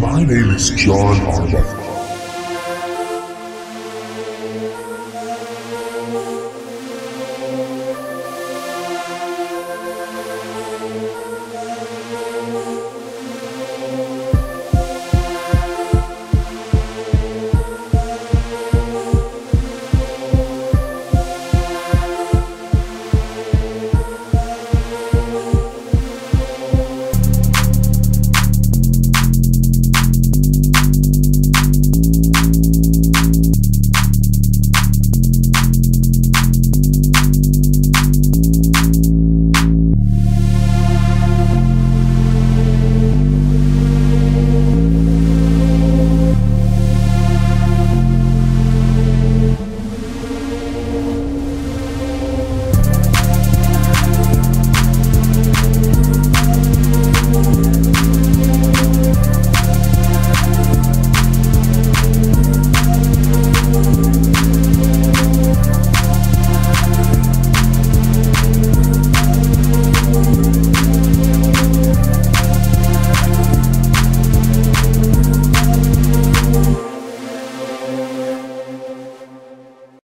My name is John Arbuckle.